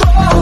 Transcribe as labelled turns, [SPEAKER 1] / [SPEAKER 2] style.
[SPEAKER 1] control